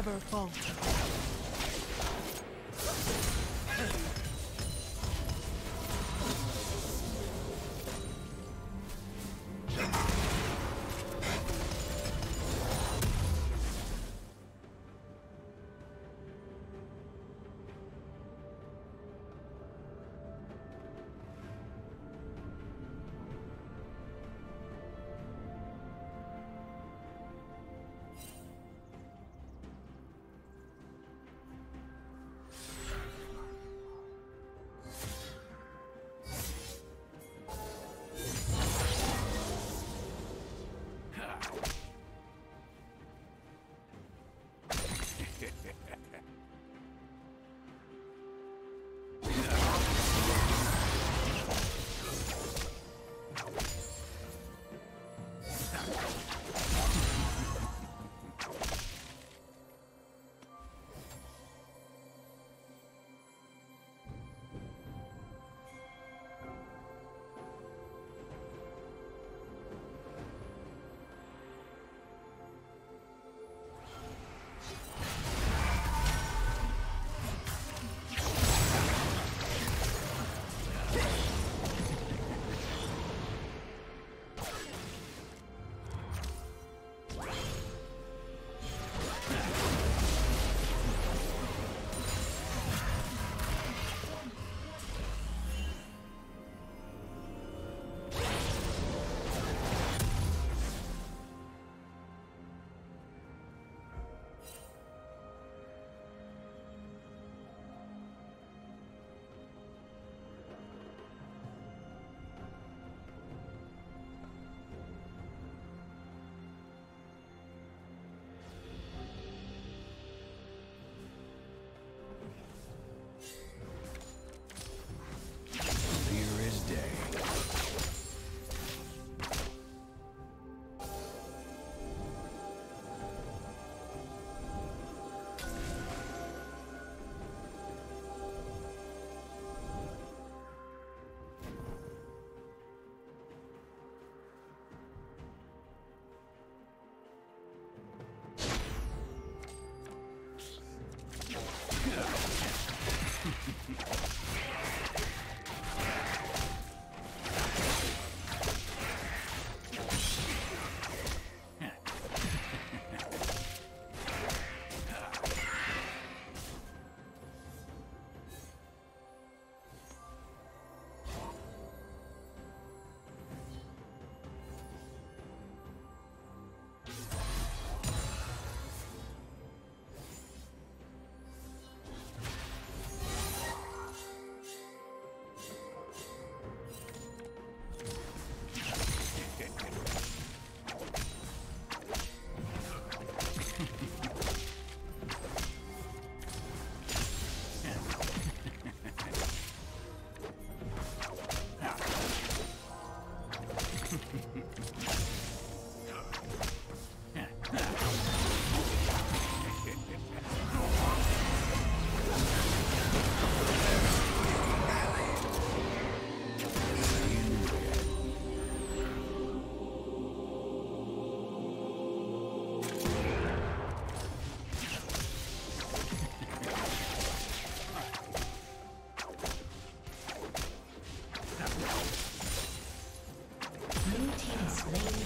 never falter.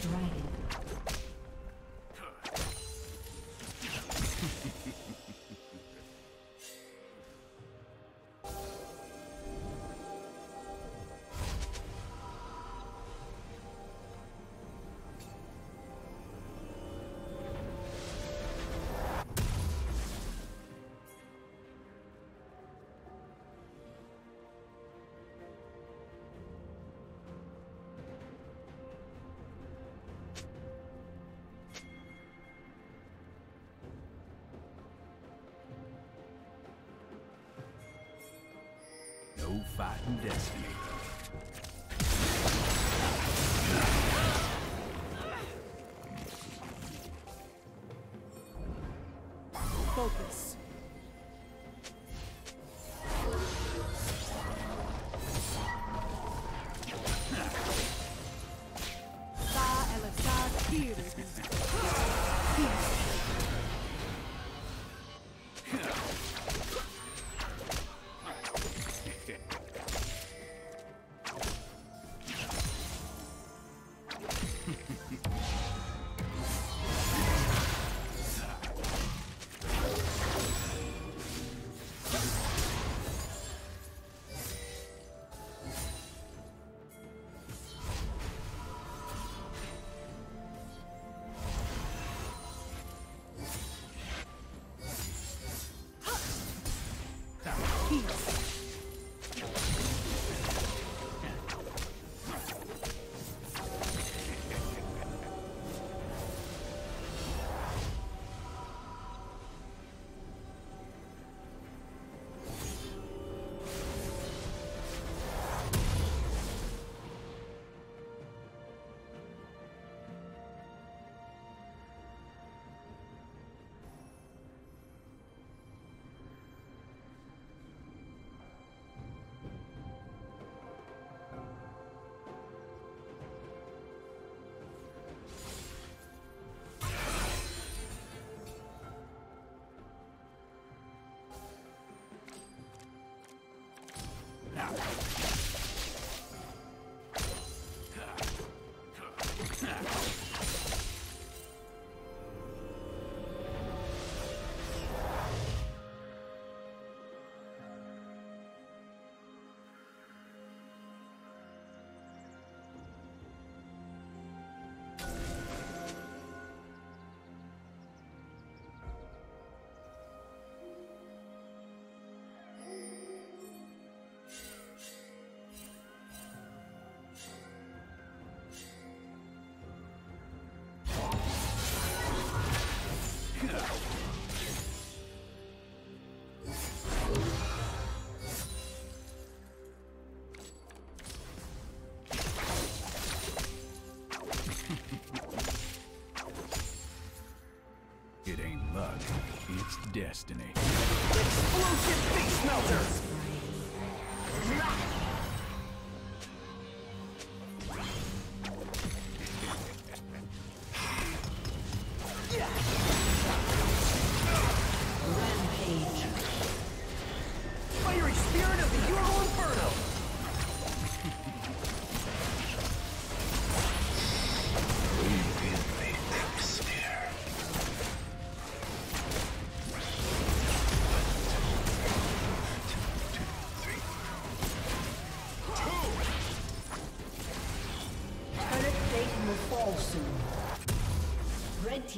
Dragon. Fighting destiny. Destiny. Explosive face!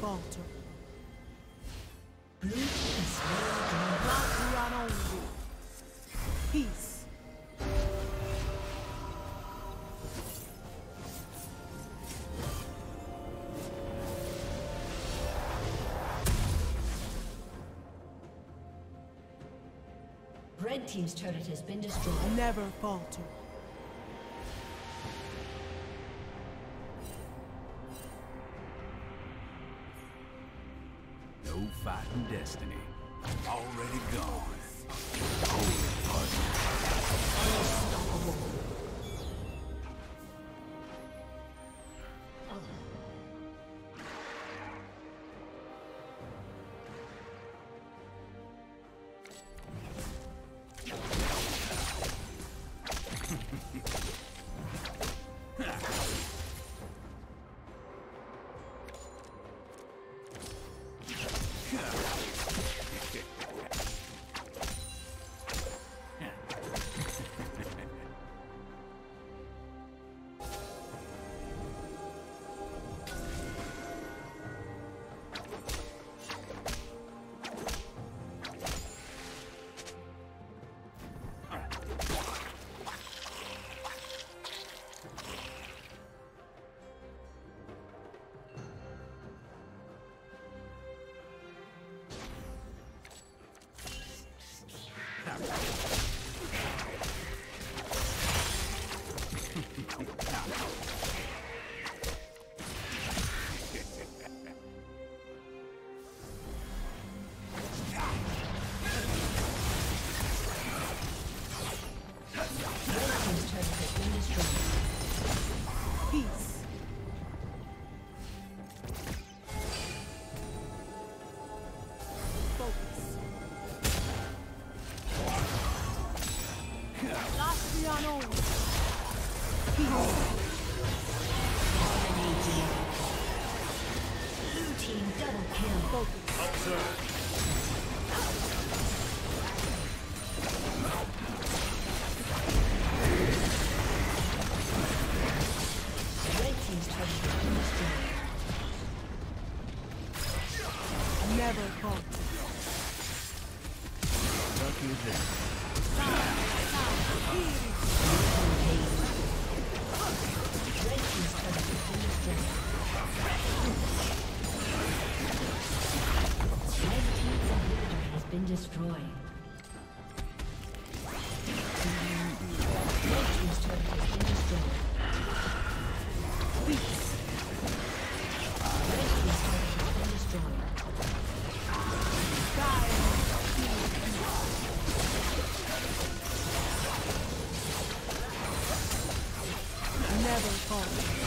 Falter. Blue Not run. Peace. Red Team's turret has been destroyed. Never falter. Destiny. Already gone. Never falter. Lucky them. Never